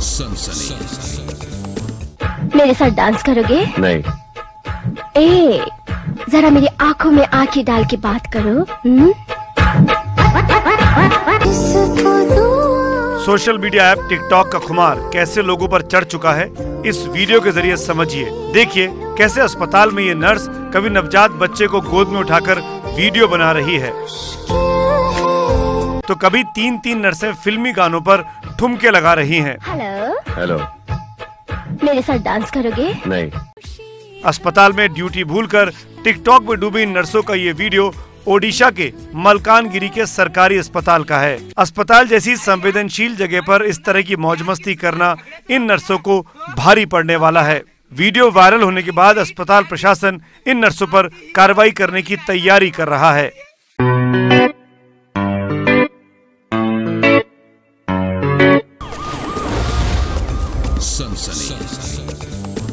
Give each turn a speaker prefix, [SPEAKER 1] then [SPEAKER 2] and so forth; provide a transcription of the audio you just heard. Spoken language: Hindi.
[SPEAKER 1] सनसनी।
[SPEAKER 2] मेरे साथ डांस करोगे?
[SPEAKER 3] नहीं।
[SPEAKER 2] ए जरा मेरी आँखों में आँखें डाल के बात करो हम्म?
[SPEAKER 4] सोशल मीडिया ऐप टिकटॉक का खुमार कैसे लोगों पर चढ़ चुका है इस वीडियो के ज़रिए समझिए। देखिए कैसे अस्पताल में ये नर्स कभी नवजात बच्चे को गोद में उठाकर वीडियो बना रही है। तो कभी तीन तीन नर्सें फिल्मी गानों पर ठुमके लगा रही हैं।
[SPEAKER 2] हेलो
[SPEAKER 3] हेलो
[SPEAKER 2] मेरे साथ डांस करोगे?
[SPEAKER 3] नहीं।
[SPEAKER 4] अस्पताल में ड्यूटी भूलकर टिकटॉक में डूबी नर्सों का ये वीडियो ओडिशा के मलकानगिरी के सरकारी अस्पताल का है। अस्पताल जैसी संवेदनशील जगह पर इस तरह की मौज मस्ती करना इन नर्सों को भारी पड़ने वाला है। वीडियो वायरल होने के बाद अस्पताल प्रशासन इन नर्सों पर कार्रवाई करने की तैयारी कर रहा है।
[SPEAKER 1] सनसनी